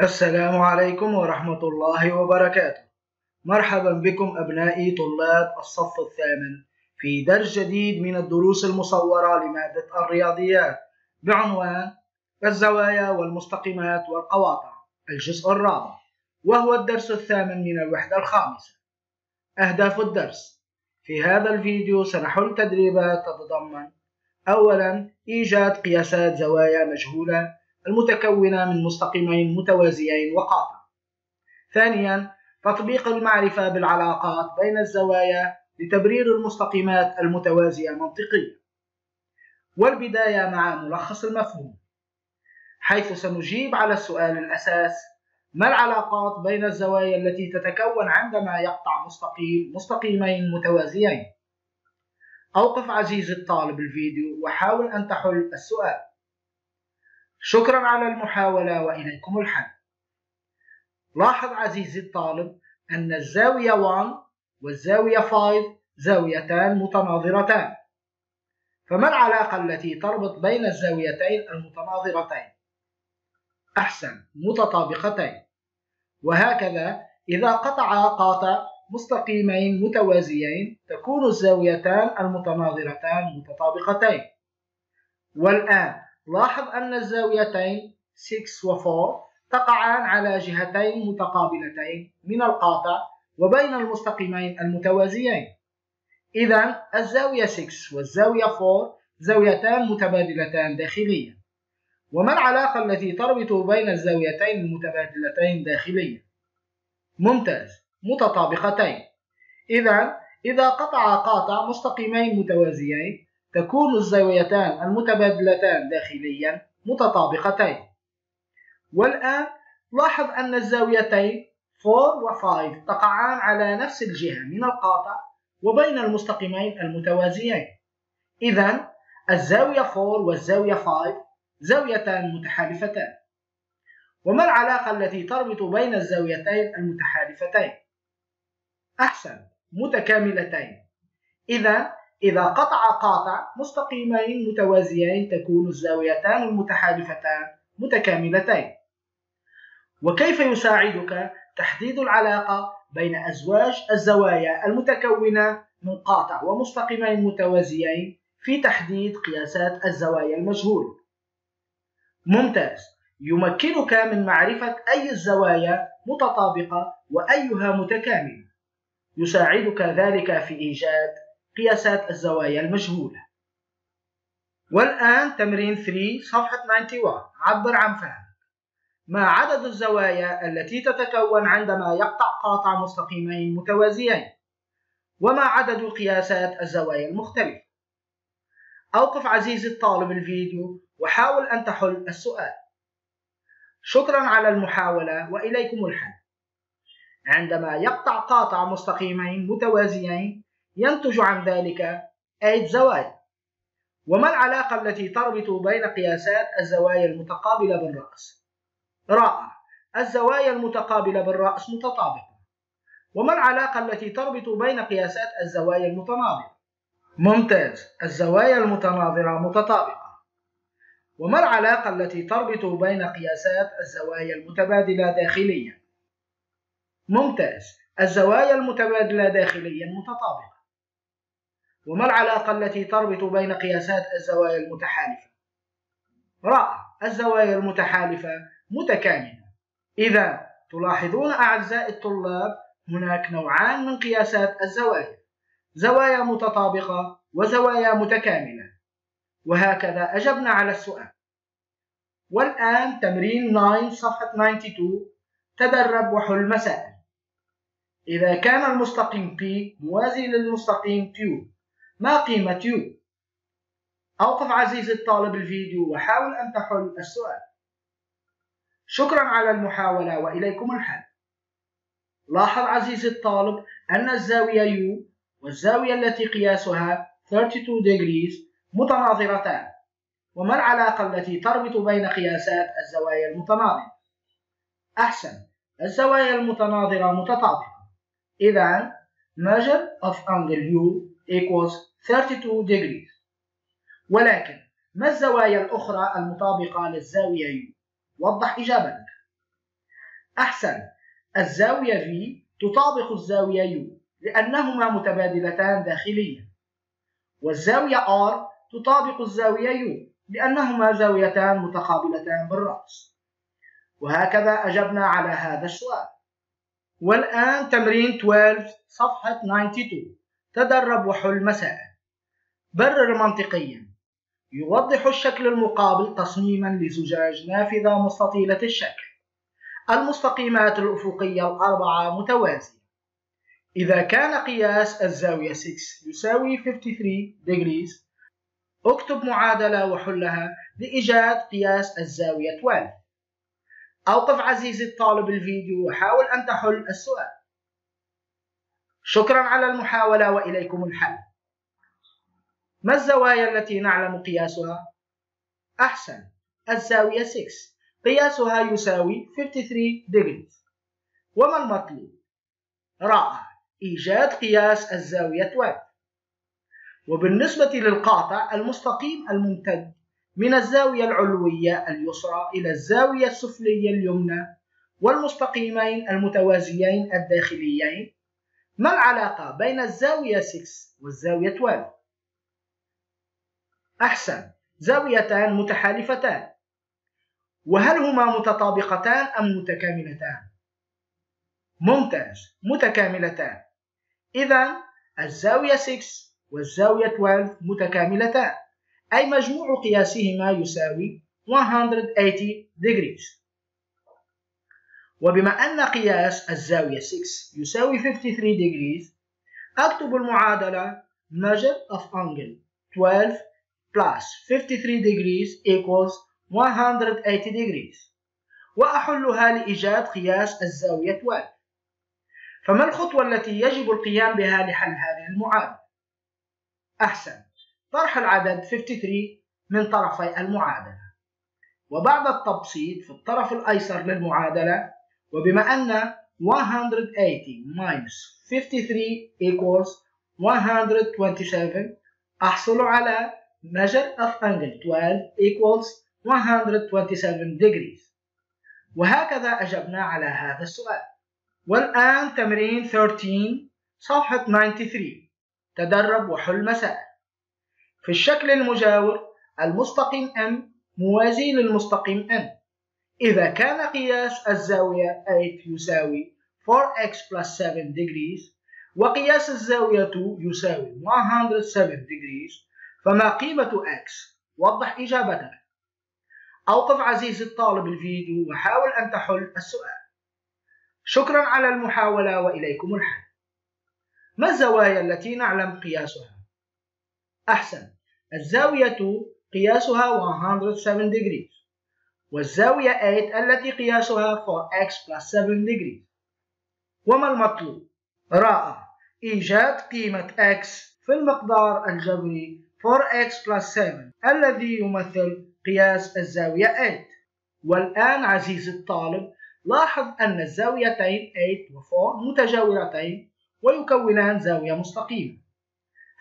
السلام عليكم ورحمة الله وبركاته. مرحبا بكم أبنائي طلاب الصف الثامن في درس جديد من الدروس المصورة لمادة الرياضيات بعنوان الزوايا والمستقيمات والقواطع الجزء الرابع وهو الدرس الثامن من الوحدة الخامسة. أهداف الدرس في هذا الفيديو سنحل تدريبات تتضمن أولا إيجاد قياسات زوايا مجهولة المتكونة من مستقيمين متوازيين وقاطع. ثانيا تطبيق المعرفة بالعلاقات بين الزوايا لتبرير المستقيمات المتوازية منطقيا. والبداية مع ملخص المفهوم حيث سنجيب على السؤال الأساس ما العلاقات بين الزوايا التي تتكون عندما يقطع مستقيم مستقيمين متوازيين؟ أوقف عزيزي الطالب الفيديو وحاول أن تحل السؤال شكرا على المحاولة وإليكم الحل. لاحظ عزيزي الطالب أن الزاوية 1 والزاوية 5 زاويتان متناظرتان. فما العلاقة التي تربط بين الزاويتين المتناظرتين؟ أحسن متطابقتين. وهكذا إذا قطع قاطع مستقيمين متوازيين تكون الزاويتان المتناظرتان متطابقتين. والآن لاحظ أن الزاويتين 6 و 4 تقعان على جهتين متقابلتين من القاطع وبين المستقيمين المتوازيين. إذا الزاوية 6 والزاوية 4 زاويتان متبادلتان داخليا وما العلاقة التي تربط بين الزاويتين المتبادلتين داخليا؟ ممتاز متطابقتين. إذا إذا قطع قاطع مستقيمين متوازيين تكون الزاويتان المتبادلتان داخليا متطابقتين. والآن لاحظ أن الزاويتين 4 و 5 تقعان على نفس الجهة من القاطع وبين المستقيمين المتوازيين. إذا الزاوية 4 والزاوية 5 زاويتان متحالفتان. وما العلاقة التي تربط بين الزاويتين المتحالفتين؟ أحسن متكاملتين. إذا إذا قطع قاطع مستقيمين متوازيين تكون الزاويتان المتحالفتان متكاملتين. وكيف يساعدك؟ تحديد العلاقة بين أزواج الزوايا المتكونة من قاطع ومستقيمين متوازيين في تحديد قياسات الزوايا المجهولة ممتاز. يمكنك من معرفة أي الزوايا متطابقة وأيها متكاملة يساعدك ذلك في إيجاد قياسات الزوايا المجهولة. والآن تمرين 3 صفحة 91 عبر عن فهمك. ما عدد الزوايا التي تتكون عندما يقطع قاطع مستقيمين متوازيين؟ وما عدد قياسات الزوايا المختلفة؟ أوقف عزيزي الطالب الفيديو وحاول أن تحل السؤال. شكرا على المحاولة وإليكم الحل. عندما يقطع قاطع مستقيمين متوازيين ينتج عن ذلك 8 زوايا وما العلاقة التي تربط بين قياسات الزوايا المتقابلة بالرأس؟ رائع الزوايا المتقابلة بالرأس متطابقة وما العلاقة التي تربط بين قياسات الزوايا المتناظرة؟ ممتاز الزوايا المتناظرة متطابقة وما العلاقة التي تربط بين قياسات الزوايا المتبادلة داخليا؟ ممتاز الزوايا المتبادلة داخليا متطابقة وما العلاقة التي تربط بين قياسات الزوايا المتحالفة؟ رائع الزوايا المتحالفة متكاملة. إذا تلاحظون أعزائي الطلاب هناك نوعان من قياسات الزوايا. زوايا متطابقة وزوايا متكاملة. وهكذا أجبنا على السؤال. والآن تمرين 9 صفحة 92 تدرب وحل مسائل. إذا كان المستقيم P موازي للمستقيم Q. ما قيمة U؟ أوقف عزيزي الطالب الفيديو وحاول أن تحل السؤال شكرا على المحاولة وإليكم الحل لاحظ عزيزي الطالب أن الزاوية U والزاوية التي قياسها 32 degrees متناظرتان وما العلاقة التي تربط بين قياسات الزوايا المتناظرة؟ أحسن الزوايا المتناظرة متطابقة إذا measure of angle U equals 32 degrees. ولكن ما الزوايا الأخرى المطابقة للزاوية U؟ وضح إجابتك. أحسن. الزاوية V تطابق الزاوية U لأنهما متبادلتان داخليا والزاوية R تطابق الزاوية U لأنهما زاويتان متقابلتان بالرأس. وهكذا أجبنا على هذا السؤال. والآن تمرين 12 صفحة 92 تدرب وحل مسائل برر منطقيا. يوضح الشكل المقابل تصميما لزجاج نافذة مستطيلة الشكل. المستقيمات الأفقية الأربعة متوازية. إذا كان قياس الزاوية 6 يساوي 53 degrees اكتب معادلة وحلها لإيجاد قياس الزاوية 12 أوقف عزيزي الطالب الفيديو وحاول أن تحل السؤال. شكرا على المحاولة وإليكم الحل. ما الزوايا التي نعلم قياسها؟ أحسن. الزاوية 6 قياسها يساوي 53 degrees. وما المطلوب؟ رائع. إيجاد قياس الزاوية 12 وبالنسبة للقاطع المستقيم الممتد من الزاوية العلوية اليسرى إلى الزاوية السفلية اليمنى والمستقيمين المتوازيين الداخليين ما العلاقة بين الزاوية 6 والزاوية 12 أحسن زاويتان متحالفتان. وهل هما متطابقتان أم متكاملتان؟ ممتاز متكاملتان. إذا الزاوية 6 والزاوية 12 متكاملتان. أي مجموع قياسهما يساوي 180 degrees. وبما أن قياس الزاوية 6 يساوي 53 degrees أكتب المعادلة measure of angle 12 plus 53 degrees equals 180 degrees. وأحلها لإيجاد قياس الزاوية 12 فما الخطوة التي يجب القيام بها لحل هذه المعادلة؟ أحسن. طرح العدد 53 من طرفي المعادلة. وبعد التبسيط في الطرف الأيسر للمعادلة وبما أن 180 minus 53 equals 127 أحصل على measure of angle 12 equals 127 degrees. وهكذا أجبنا على هذا السؤال. والآن تمرين 13 صفحة 93 تدرب وحل مسائل. في الشكل المجاور المستقيم M موازي للمستقيم N إذا كان قياس الزاوية 8 يساوي 4x plus 7 degrees وقياس الزاوية 2 يساوي 107 degrees فما قيمة x؟ وضح إجابتك أوقف عزيزي الطالب الفيديو وحاول أن تحل السؤال. شكرا على المحاولة وإليكم الحل. ما الزوايا التي نعلم قياسها؟ أحسن. الزاوية قياسها 107 degrees. والزاوية 8 التي قياسها 4x plus 7 degrees. وما المطلوب؟ رائع. إيجاد قيمة x في المقدار الجبري 4x plus 7 الذي يمثل قياس الزاوية 8 والآن عزيزي الطالب لاحظ أن الزاويتين 8 و 4 متجاورتين ويكونان زاوية مستقيمة.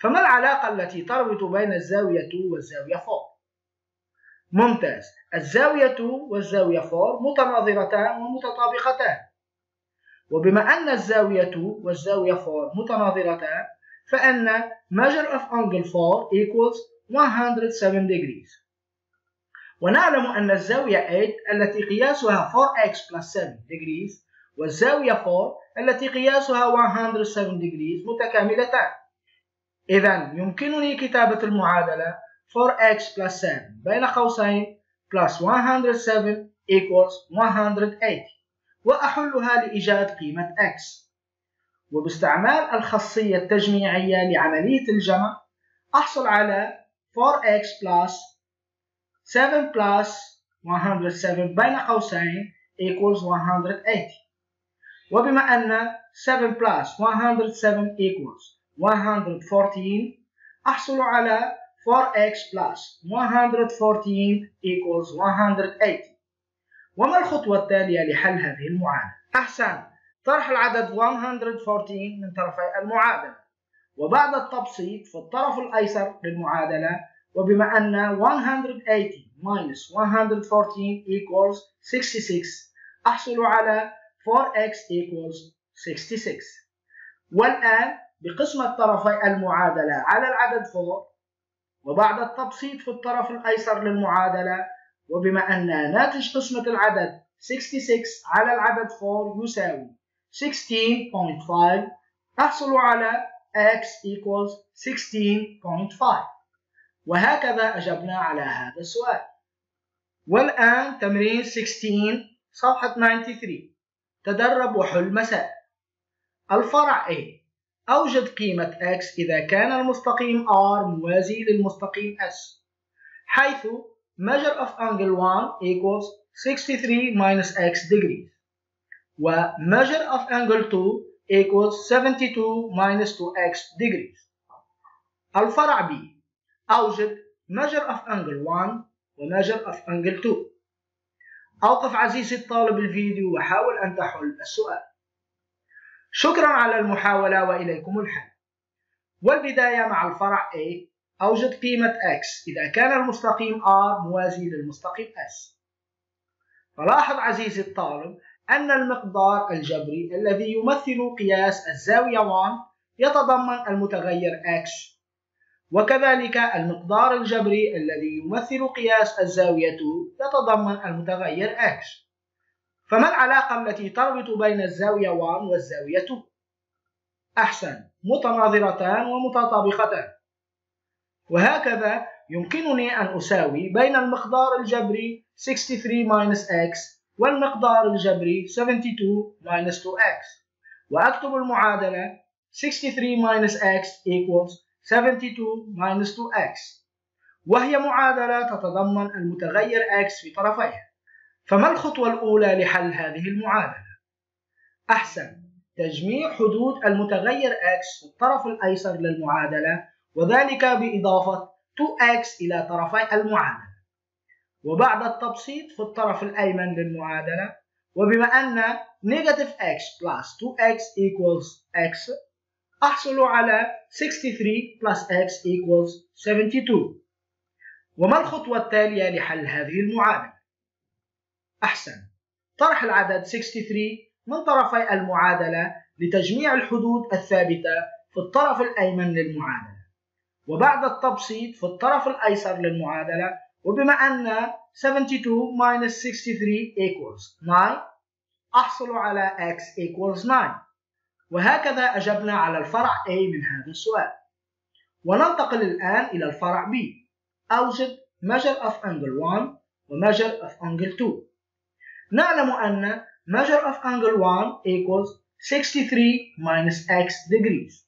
فما العلاقة التي تربط بين الزاوية 2 والزاوية 4؟ ممتاز. الزاوية 2 والزاوية 4 متناظرتان ومتطابقتان. وبما أن الزاوية 2 والزاوية 4 متناظرتان فإن measure of angle 4 equals 107 degrees. ونعلم أن الزاوية 8 التي قياسها 4x plus 7 degrees والزاوية 4 التي قياسها 107 degrees متكاملتان. إذا يمكنني كتابة المعادلة 4x plus 7 بين قوسين plus 107 equals 180 وأحلها لإيجاد قيمة x. وباستعمال الخاصية التجميعية لعملية الجمع أحصل على 4x plus 7 plus 107 بين قوسين equals 180 وبما أن 7 plus 107 equals 114 أحصل على 4x plus 114 equals 180 وما الخطوة التالية لحل هذه المعادلة؟ أحسن. طرح العدد 114 من طرفي المعادلة. وبعد التبسيط في الطرف الأيسر للمعادلة وبما أن 180 minus 114 equals 66 أحصل على 4x equals 66 والآن بقسمة طرفي المعادلة على العدد 4 وبعد التبسيط في الطرف الأيسر للمعادلة وبما أن ناتج قسمة العدد 66 على العدد 4 يساوي 16.5 أحصل على x equals 16.5 وهكذا أجبنا على هذا السؤال. والآن تمرين 16 صفحة 93 تدرب وحل مسائل الفرع A. أوجد قيمة x إذا كان المستقيم R موازي للمستقيم S. حيث measure of angle 1 equals 63 minus x degrees. و measure of angle 2 equals 72 minus 2x degrees. الفرع B. أوجد measure of angle 1 و measure of angle 2 أوقف عزيزي الطالب الفيديو وحاول أن تحل السؤال. شكرا على المحاولة وإليكم الحل. والبداية مع الفرع A. أوجد قيمة x. إذا كان المستقيم R موازي للمستقيم S. فلاحظ عزيزي الطالب أن المقدار الجبري الذي يمثل قياس الزاوية 1 يتضمن المتغير x. وكذلك المقدار الجبري الذي يمثل قياس الزاوية 2 يتضمن المتغير x. فما العلاقة التي تربط بين الزاوية 1 والزاوية 2 أحسن متناظرتان ومتطابقتان. وهكذا يمكنني أن أساوي بين المقدار الجبري 63 x والمقدار الجبري 72 2x وأكتب المعادلة 63 x equals 72 minus 2x وهي معادلة تتضمن المتغير x في طرفيها. فما الخطوة الأولى لحل هذه المعادلة؟ أحسن. تجميع حدود المتغير x في الطرف الأيسر للمعادلة وذلك بإضافة 2x إلى طرفي المعادلة. وبعد التبسيط في الطرف الأيمن للمعادلة وبما أن negative x plus 2x equals x أحصل على 63 plus x equals 72 وما الخطوة التالية لحل هذه المعادلة؟ أحسن. طرح العدد 63 من طرفي المعادلة لتجميع الحدود الثابتة في الطرف الأيمن للمعادلة. وبعد التبسيط في الطرف الأيسر للمعادلة وبما أن 72 minus 63 equals 9 أحصل على x equals 9 وهكذا أجبنا على الفرع A من هذا السؤال وننتقل الآن إلى الفرع B أوجد measure of angle 1 و measure of angle 2 نعلم أن measure of angle 1 equals 63 minus x degrees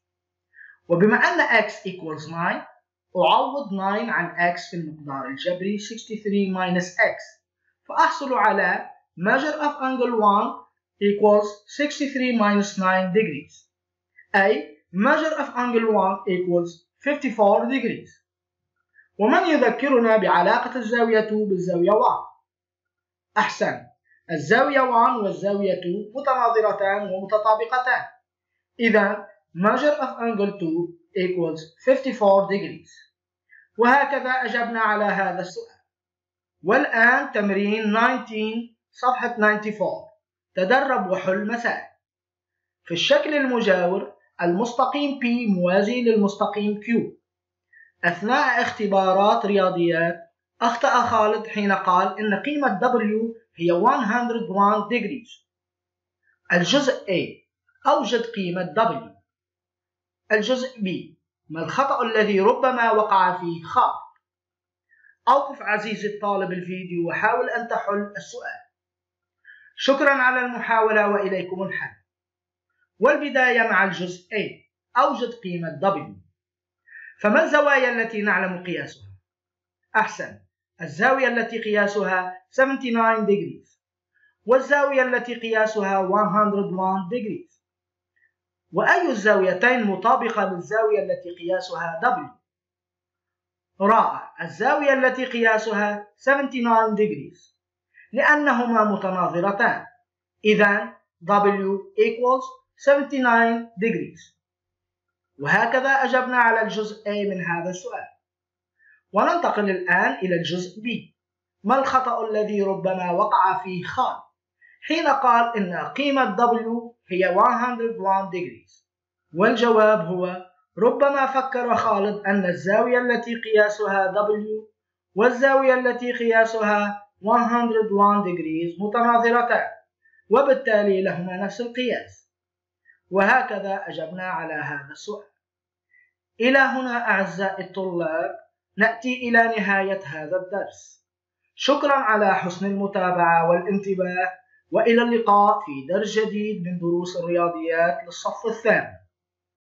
وبما أن x equals 9 أعوض 9 عن x في المقدار الجبري 63 minus x فأحصل على measure of angle 1 equals 63 minus 9 degrees. A measure of angle 1 equals 54 degrees. ومن يذكرنا بعلاقة الزاوية 2 بالزاوية 1؟ أحسن الزاوية 1 والزاوية 2 متناظرتان ومتطابقتان. إذا measure of angle 2 equals 54 degrees. وهكذا أجبنا على هذا السؤال. والآن تمرين 19 صفحة 94 تدرب وحل مسائل. في الشكل المجاور المستقيم P موازي للمستقيم Q. أثناء اختبارات رياضيات أخطأ خالد حين قال إن قيمة W هي 101 degrees. الجزء A أوجد قيمة W. الجزء B ما الخطأ الذي ربما وقع فيه خالد أوقف عزيزي الطالب الفيديو وحاول أن تحل السؤال. شكرا على المحاولة وإليكم الحل. والبداية مع الجزء A. أوجد قيمة W. فما الزوايا التي نعلم قياسها؟ أحسن. الزاوية التي قياسها 79 degrees. والزاوية التي قياسها 101 degrees. وأي الزاويتين مطابقة للزاوية التي قياسها W؟ رائع الزاوية التي قياسها 79 degrees. لأنهما متناظرتان. إذا W equals 79 degrees. وهكذا أجبنا على الجزء A من هذا السؤال. وننتقل الآن إلى الجزء B. ما الخطأ الذي ربما وقع فيه خالد حين قال إن قيمة W هي 101 degrees. والجواب هو ربما فكر خالد أن الزاوية التي قياسها W والزاوية التي قياسها 101 degrees متناظرتان وبالتالي لهما نفس القياس. وهكذا أجبنا على هذا السؤال. إلى هنا أعزائي الطلاب نأتي إلى نهاية هذا الدرس. شكرا على حسن المتابعة والانتباه. وإلى اللقاء في درس جديد من دروس الرياضيات للصف الثاني